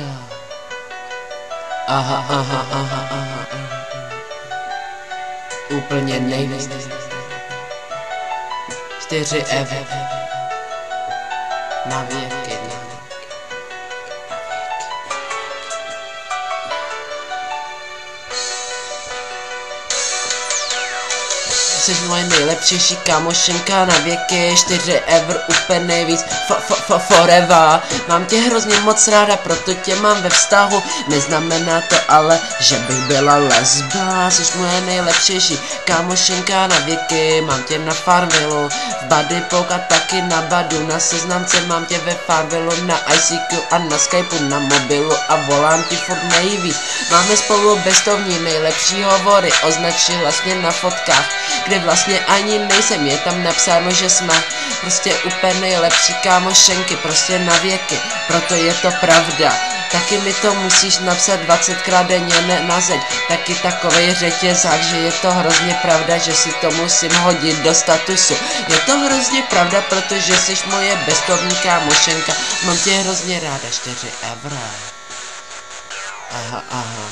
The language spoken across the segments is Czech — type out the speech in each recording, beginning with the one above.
Aha, aha, aha, aha, aha. Úplně nejvíc. 4 F. Na věky. Jsi moje nejlepší kámošenka na věky 4 eur úplně nejvíc f f f forever. Mám tě hrozně moc ráda, proto tě mám ve vztahu. Neznamená to ale, že bych byla lesba Jsi moje nejlepší kámošenka na věky. Mám tě na Farmilu, v Bady a taky na Badu. Na seznamce mám tě ve Farmilu, na ICQ a na Skypeu Na mobilu a volám ti furt nejvíc. Máme spolu bestovní nejlepší hovory Označila vlastně na fotkách kde vlastně ani nejsem, je tam napsáno, že jsme prostě úplně nejlepší kámošenky, prostě na věky, proto je to pravda. Taky mi to musíš napsat 20krát denně ne, na zeď, taky takovej řetězák, že je to hrozně pravda, že si to musím hodit do statusu. Je to hrozně pravda, protože jsi moje bestovní kámošenka, mám tě hrozně ráda, 4 eura. Aha, aha.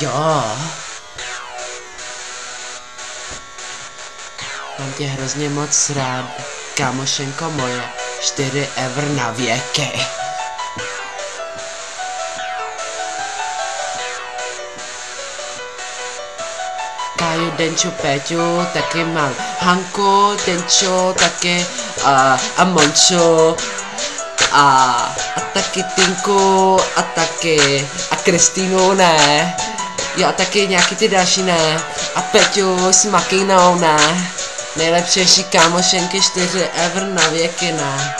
Jo. Mám tě hrozně moc rád, kámošenko moje, 4 eur na věky. Káju, Denču, Péťu, taky mám Hanku, Denču, taky a, a Monču a, a taky Tinku a taky a Kristýnu ne. Jo a taky nějaký ty další ne. A Peťu s Makinou ne. Nejlepší kámošenky 4 eur na věky, ne?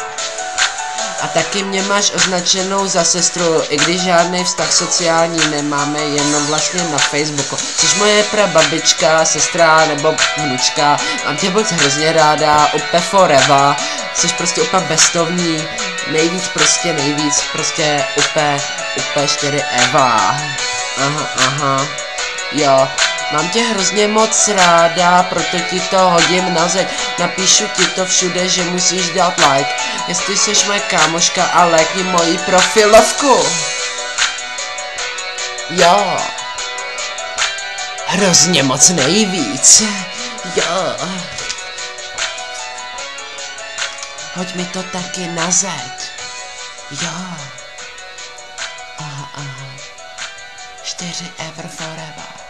A taky mě máš označenou za sestru, i když žádný vztah sociální nemáme, jenom vlastně na Facebooku. Jsi moje prababička, sestra nebo vnučka, mám tě moc hrozně ráda, úplně forever, jsi prostě úplně bestovní, nejvíc prostě nejvíc, prostě úplně, úplně 4 Eva. Aha, aha, jo. Mám tě hrozně moc ráda, proto ti to hodím na zeď. Napíšu ti to všude, že musíš dát like. Jestli jsi moje kámoška a lajkni moji profilovku. Jo. Hrozně moc nejvíc. Jo. Hoď mi to taky na zeď. Jo. Aha, aha. 4 ever forever.